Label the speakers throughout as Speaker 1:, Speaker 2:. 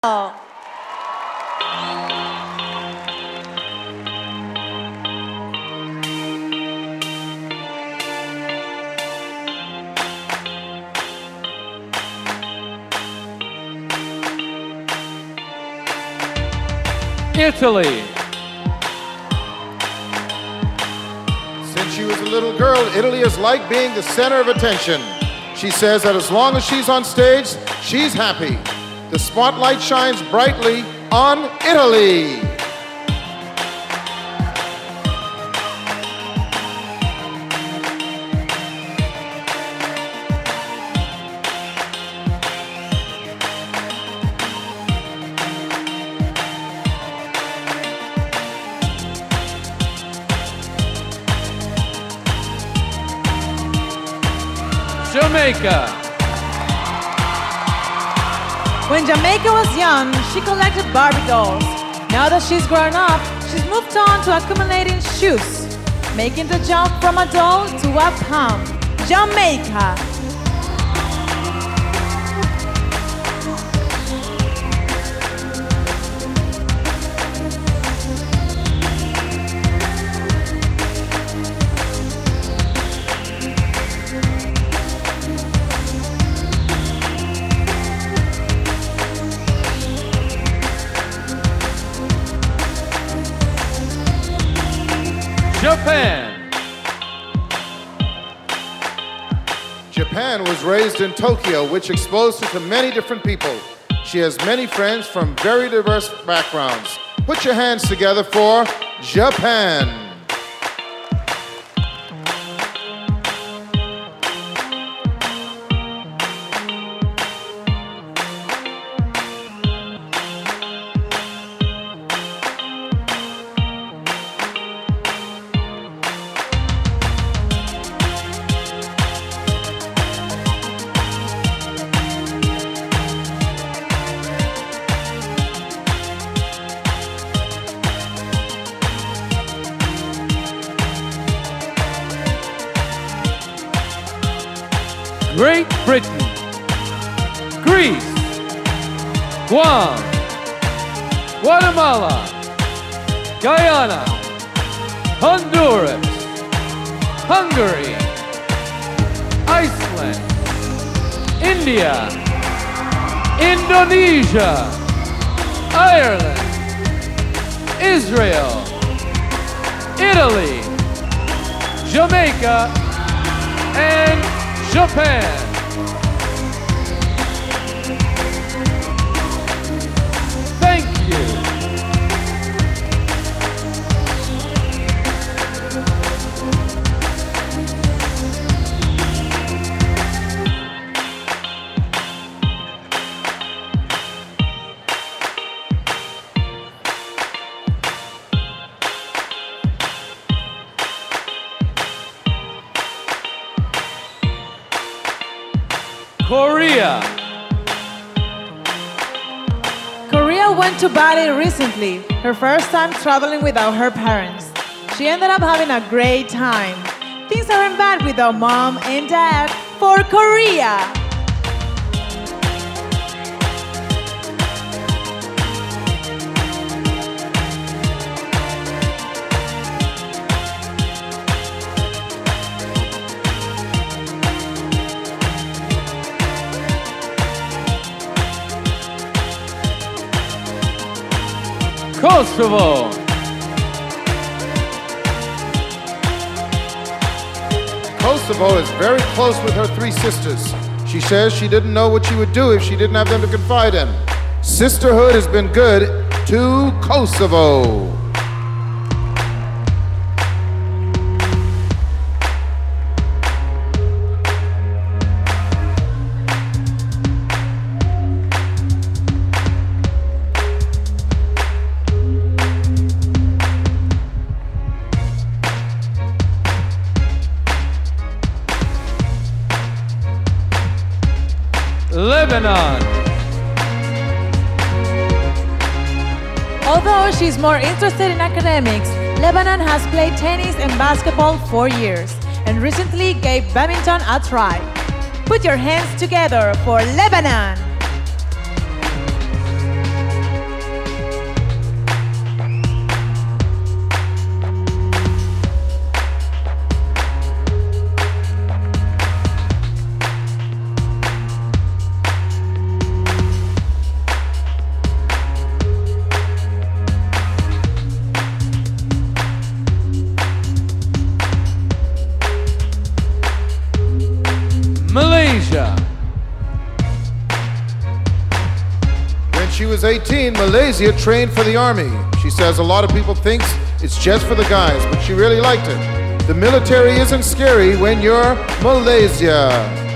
Speaker 1: Italy.
Speaker 2: Since she was a little girl, Italy is like being the center of attention. She says that as long as she's on stage, she's happy. The spotlight shines brightly on Italy.
Speaker 1: Jamaica.
Speaker 3: When Jamaica was young, she collected Barbie dolls. Now that she's grown up, she's moved on to accumulating shoes, making the jump from a doll to a pound. Jamaica.
Speaker 1: Japan.
Speaker 2: Japan was raised in Tokyo, which exposed her to many different people. She has many friends from very diverse backgrounds. Put your hands together for Japan.
Speaker 1: Great Britain. Greece. Guam. Guatemala. Guyana. Honduras. Hungary. Iceland. India. Indonesia. Ireland. Israel. Italy. Jamaica. And Japan. Korea.
Speaker 3: Korea went to Bali recently, her first time traveling without her parents. She ended up having a great time. Things aren't bad without mom and dad for Korea.
Speaker 1: Kosovo.
Speaker 2: Kosovo is very close with her three sisters. She says she didn't know what she would do if she didn't have them to confide in. Sisterhood has been good to Kosovo.
Speaker 1: Lebanon.
Speaker 3: Although she's more interested in academics, Lebanon has played tennis and basketball for years and recently gave badminton a try. Put your hands together for Lebanon.
Speaker 2: She was 18, Malaysia trained for the army. She says a lot of people think it's just for the guys, but she really liked it. The military isn't scary when you're Malaysia.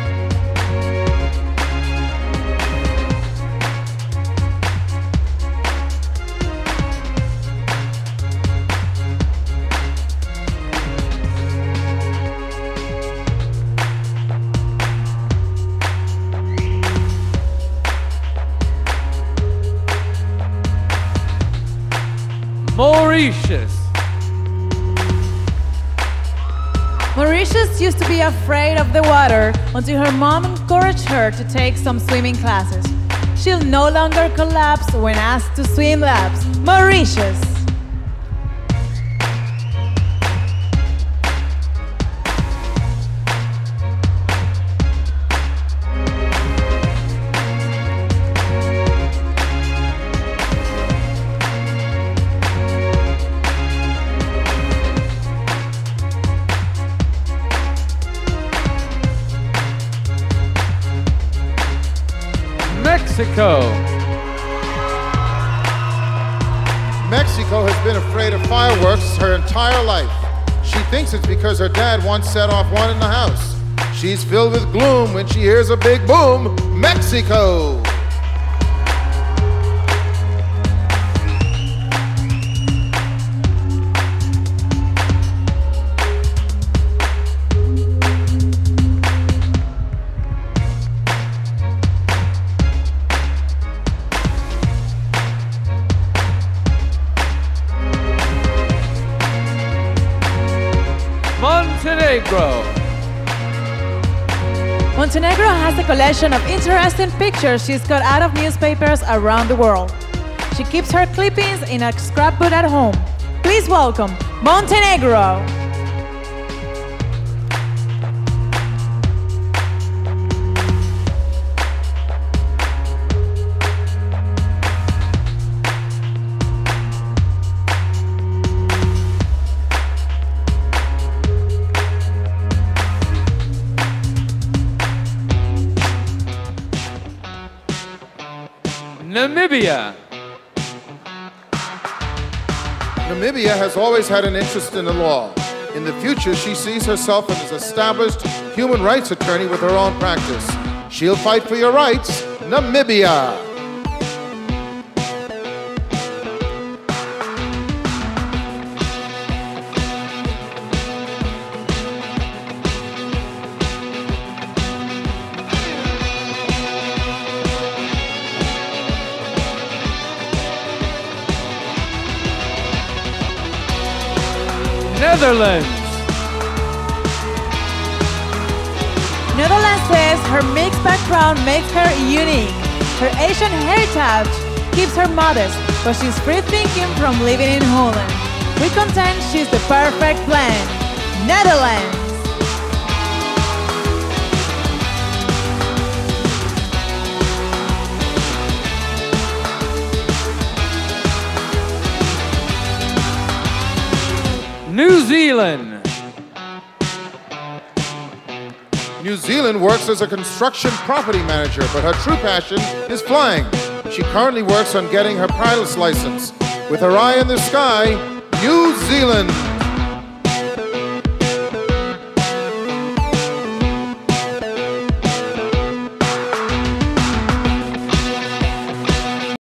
Speaker 1: Mauritius.
Speaker 3: Mauritius used to be afraid of the water until her mom encouraged her to take some swimming classes. She'll no longer collapse when asked to swim laps. Mauritius.
Speaker 2: Life. She thinks it's because her dad once set off one in the house. She's filled with gloom when she hears a big boom. Mexico!
Speaker 3: Has a collection of interesting pictures she's got out of newspapers around the world. She keeps her clippings in a scrapbook at home. Please welcome Montenegro.
Speaker 1: Namibia.
Speaker 2: Namibia has always had an interest in the law. In the future, she sees herself as an established human rights attorney with her own practice. She'll fight for your rights. Namibia.
Speaker 1: Netherlands.
Speaker 3: Netherlands says her mixed background makes her unique. Her Asian heritage keeps her modest, but she's free thinking from living in Holland. We contend she's the perfect blend. Netherlands.
Speaker 2: Zealand works as a construction property manager, but her true passion is flying. She currently works on getting her pilot's license. With her eye in the sky, New Zealand.